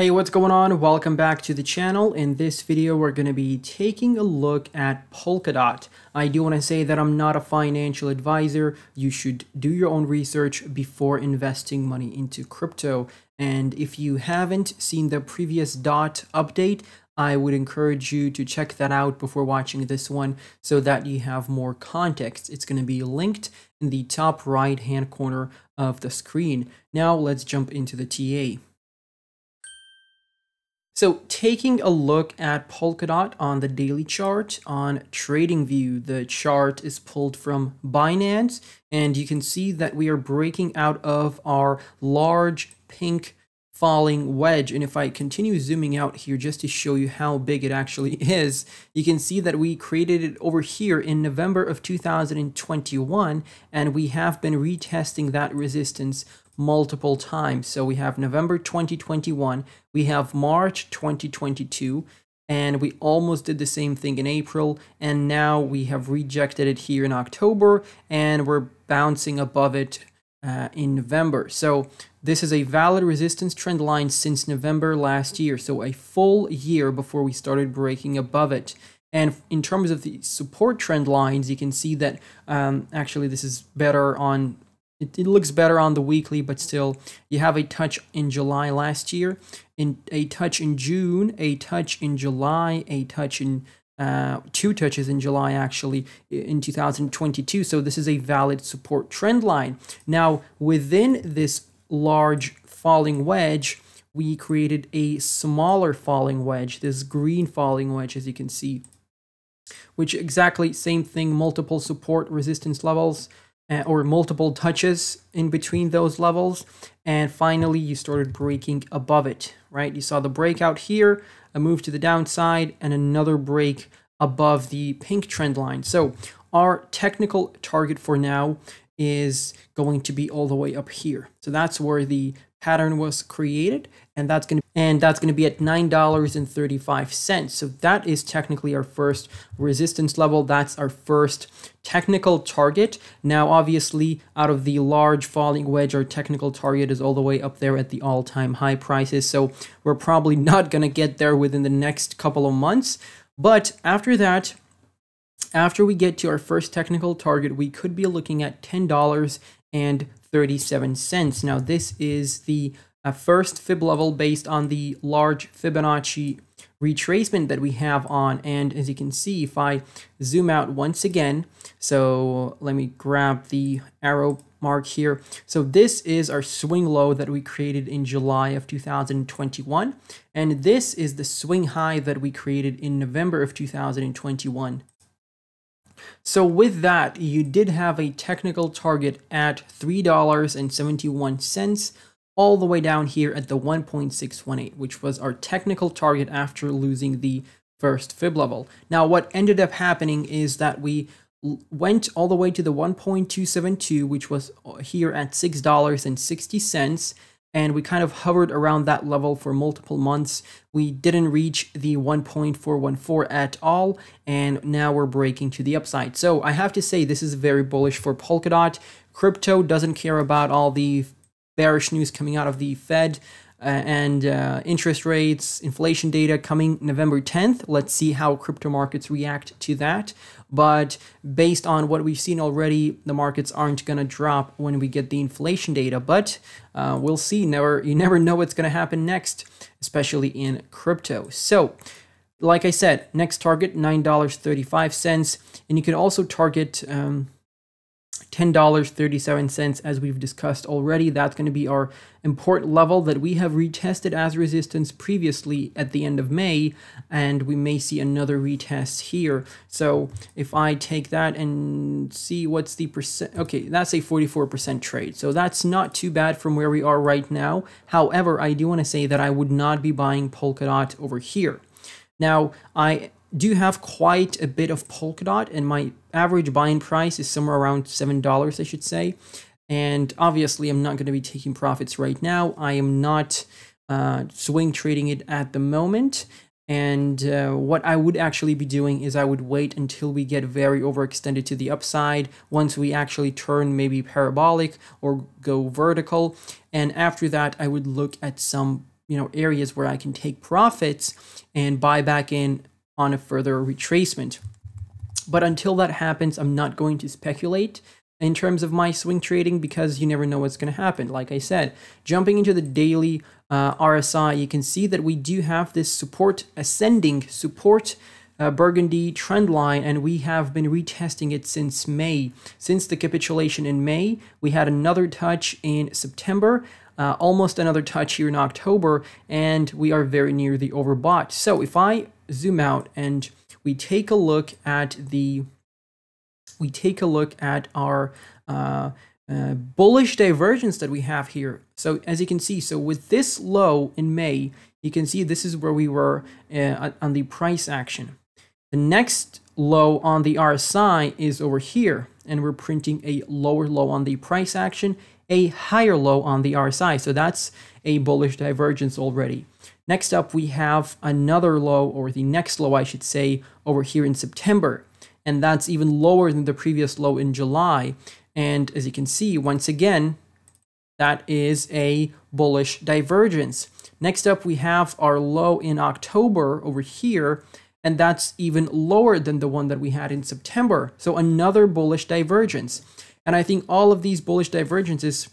Hey, what's going on? Welcome back to the channel. In this video, we're going to be taking a look at Polkadot. I do want to say that I'm not a financial advisor. You should do your own research before investing money into crypto. And if you haven't seen the previous DOT update, I would encourage you to check that out before watching this one so that you have more context. It's going to be linked in the top right hand corner of the screen. Now let's jump into the TA. So taking a look at Polkadot on the daily chart on TradingView, the chart is pulled from Binance and you can see that we are breaking out of our large pink falling wedge. And if I continue zooming out here just to show you how big it actually is, you can see that we created it over here in November of 2021, and we have been retesting that resistance multiple times. So we have November 2021, we have March 2022, and we almost did the same thing in April, and now we have rejected it here in October, and we're bouncing above it uh, in November. So this is a valid resistance trend line since November last year, so a full year before we started breaking above it. And in terms of the support trend lines, you can see that um, actually this is better on it, it looks better on the weekly, but still, you have a touch in July last year, in a touch in June, a touch in July, a touch in uh, two touches in July actually in 2022. So this is a valid support trend line. Now within this large falling wedge, we created a smaller falling wedge, this green falling wedge as you can see, which exactly same thing, multiple support resistance levels uh, or multiple touches in between those levels. And finally, you started breaking above it, right? You saw the breakout here, a move to the downside, and another break above the pink trend line. So our technical target for now is going to be all the way up here. So that's where the pattern was created and that's going to and that's going to be at $9.35. So that is technically our first resistance level. That's our first technical target. Now obviously out of the large falling wedge our technical target is all the way up there at the all-time high prices. So we're probably not going to get there within the next couple of months. But after that, after we get to our first technical target, we could be looking at $10.37. Now, this is the uh, first fib level based on the large Fibonacci retracement that we have on. And as you can see, if I zoom out once again, so let me grab the arrow mark here. So this is our swing low that we created in July of 2021. And this is the swing high that we created in November of 2021. So with that, you did have a technical target at $3.71 all the way down here at the 1.618, which was our technical target after losing the first fib level. Now, what ended up happening is that we went all the way to the 1.272, which was uh, here at $6.60, and we kind of hovered around that level for multiple months. We didn't reach the 1.414 at all, and now we're breaking to the upside. So I have to say this is very bullish for Polkadot. Crypto doesn't care about all the bearish news coming out of the Fed uh, and uh, interest rates, inflation data coming November 10th. Let's see how crypto markets react to that. But based on what we've seen already, the markets aren't going to drop when we get the inflation data. But uh, we'll see. Never, you never know what's going to happen next, especially in crypto. So, like I said, next target $9.35. And you can also target. Um, $10.37 as we've discussed already. That's going to be our important level that we have retested as resistance previously at the end of May, and we may see another retest here. So if I take that and see what's the percent, okay, that's a 44% trade. So that's not too bad from where we are right now. However, I do want to say that I would not be buying Polkadot over here. Now, I do have quite a bit of Polkadot, and my average buying price is somewhere around $7, I should say. And obviously, I'm not going to be taking profits right now. I am not uh, swing trading it at the moment. And uh, what I would actually be doing is I would wait until we get very overextended to the upside, once we actually turn maybe parabolic or go vertical. And after that, I would look at some you know areas where I can take profits and buy back in on a further retracement. But until that happens, I'm not going to speculate in terms of my swing trading because you never know what's going to happen. Like I said, jumping into the daily uh, RSI, you can see that we do have this support, ascending support uh, burgundy trend line and we have been retesting it since May. Since the capitulation in May, we had another touch in September, uh, almost another touch here in October, and we are very near the overbought. So if I zoom out and we take a look at the we take a look at our uh, uh, bullish divergence that we have here. So as you can see, so with this low in May, you can see this is where we were uh, on the price action. The next low on the RSI is over here, and we're printing a lower low on the price action, a higher low on the RSI. So that's a bullish divergence already. Next up, we have another low, or the next low, I should say, over here in September. And that's even lower than the previous low in July. And as you can see, once again, that is a bullish divergence. Next up, we have our low in October over here, and that's even lower than the one that we had in September. So another bullish divergence. And I think all of these bullish divergences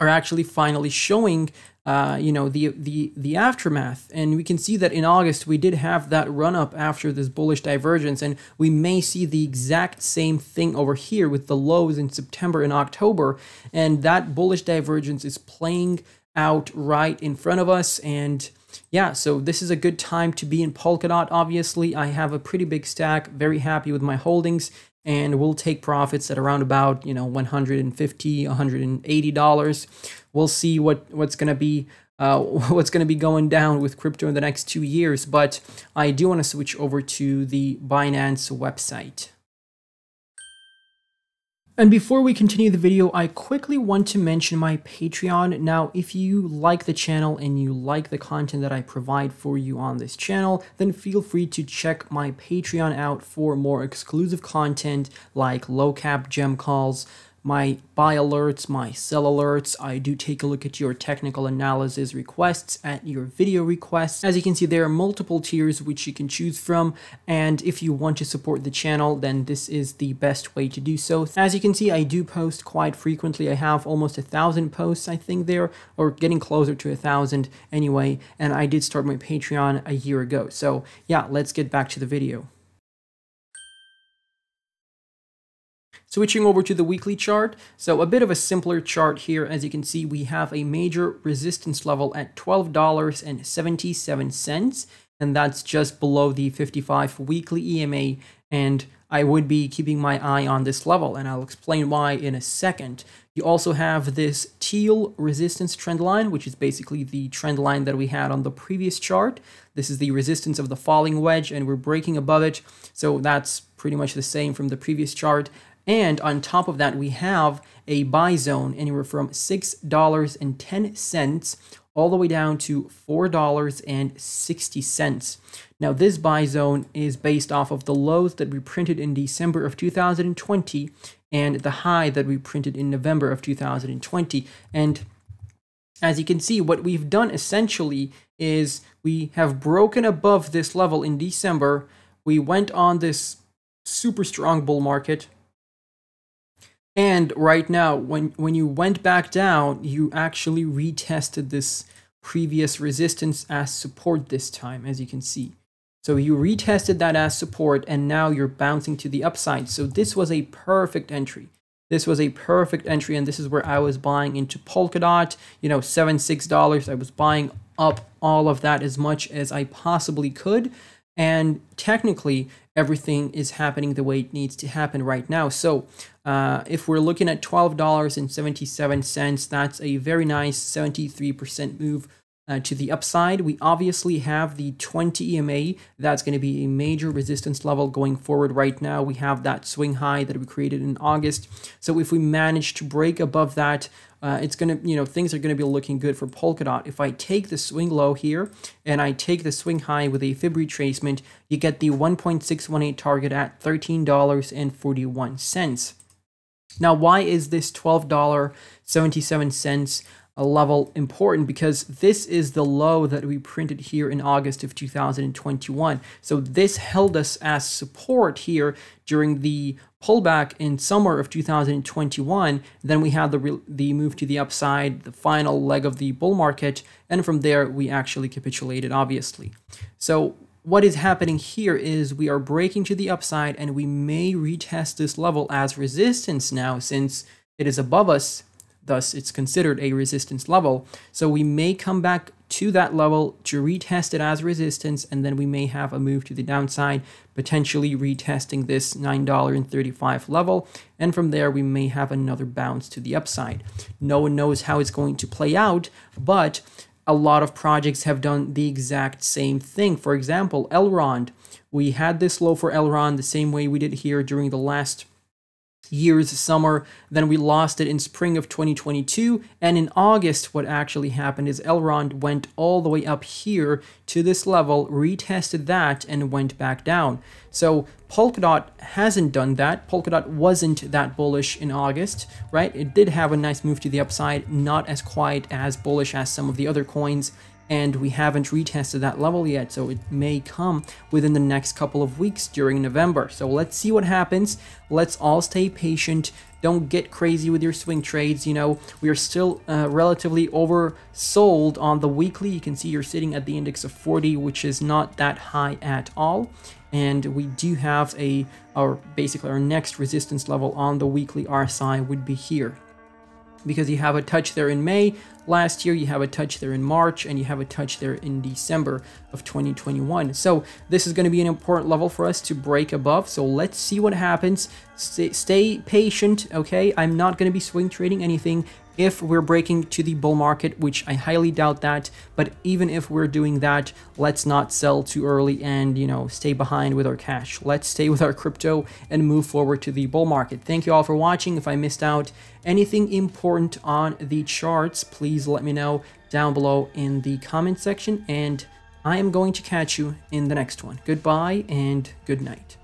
are actually finally showing uh, you know the the the aftermath. And we can see that in august we did have that run up after this bullish divergence. And we may see the exact same thing over here with the lows in september and october. And that bullish divergence is playing out right in front of us. And yeah so this is a good time to be in polkadot obviously. I have a pretty big stack very happy with my holdings and we'll take profits at around about you know 150 180 dollars we'll see what what's going to be uh, what's going to be going down with crypto in the next two years but i do want to switch over to the binance website and before we continue the video, I quickly want to mention my Patreon. Now, if you like the channel and you like the content that I provide for you on this channel, then feel free to check my Patreon out for more exclusive content like low cap gem calls, my buy alerts, my sell alerts. I do take a look at your technical analysis requests, at your video requests. As you can see, there are multiple tiers which you can choose from. And if you want to support the channel, then this is the best way to do so. As you can see, I do post quite frequently. I have almost a thousand posts, I think there, or getting closer to a thousand anyway. And I did start my Patreon a year ago. So yeah, let's get back to the video. Switching over to the weekly chart, so a bit of a simpler chart here. As you can see, we have a major resistance level at $12.77, and that's just below the 55 weekly EMA, and I would be keeping my eye on this level, and I'll explain why in a second. You also have this teal resistance trend line, which is basically the trend line that we had on the previous chart. This is the resistance of the falling wedge, and we're breaking above it, so that's pretty much the same from the previous chart. And on top of that, we have a buy zone anywhere from $6.10 all the way down to $4.60. Now, this buy zone is based off of the lows that we printed in December of 2020 and the high that we printed in November of 2020. And as you can see, what we've done essentially is we have broken above this level in December. We went on this super strong bull market and right now, when, when you went back down, you actually retested this previous resistance as support this time, as you can see. So you retested that as support, and now you're bouncing to the upside. So this was a perfect entry. This was a perfect entry, and this is where I was buying into Polkadot, you know, seven, six dollars. I was buying up all of that as much as I possibly could. And technically, everything is happening the way it needs to happen right now. So uh, if we're looking at $12.77, that's a very nice 73% move uh, to the upside. We obviously have the 20 EMA. That's going to be a major resistance level going forward right now. We have that swing high that we created in August. So if we manage to break above that, uh, it's going to, you know, things are going to be looking good for Polkadot. If I take the swing low here and I take the swing high with a fib retracement, you get the 1.618 target at $13.41. Now, why is this $12.77 a level important because this is the low that we printed here in August of 2021. So this held us as support here during the pullback in summer of 2021. Then we had the the move to the upside, the final leg of the bull market, and from there we actually capitulated obviously. So what is happening here is we are breaking to the upside and we may retest this level as resistance now since it is above us Thus, it's considered a resistance level. So we may come back to that level to retest it as resistance, and then we may have a move to the downside, potentially retesting this $9.35 level. And from there, we may have another bounce to the upside. No one knows how it's going to play out, but a lot of projects have done the exact same thing. For example, Elrond. We had this low for Elrond the same way we did here during the last year's summer. Then we lost it in spring of 2022. And in August, what actually happened is Elrond went all the way up here to this level, retested that, and went back down. So Polkadot hasn't done that. Polkadot wasn't that bullish in August, right? It did have a nice move to the upside, not as quite as bullish as some of the other coins and we haven't retested that level yet, so it may come within the next couple of weeks during November. So let's see what happens. Let's all stay patient. Don't get crazy with your swing trades. You know, we are still uh, relatively oversold on the weekly. You can see you're sitting at the index of 40, which is not that high at all. And we do have a, our basically our next resistance level on the weekly RSI would be here because you have a touch there in May last year, you have a touch there in March, and you have a touch there in December of 2021. So this is going to be an important level for us to break above. So let's see what happens. Stay, stay patient, okay? I'm not going to be swing trading anything if we're breaking to the bull market, which I highly doubt that. But even if we're doing that, let's not sell too early and, you know, stay behind with our cash. Let's stay with our crypto and move forward to the bull market. Thank you all for watching. If I missed out anything important on the charts, please let me know down below in the comment section. And I am going to catch you in the next one. Goodbye and good night.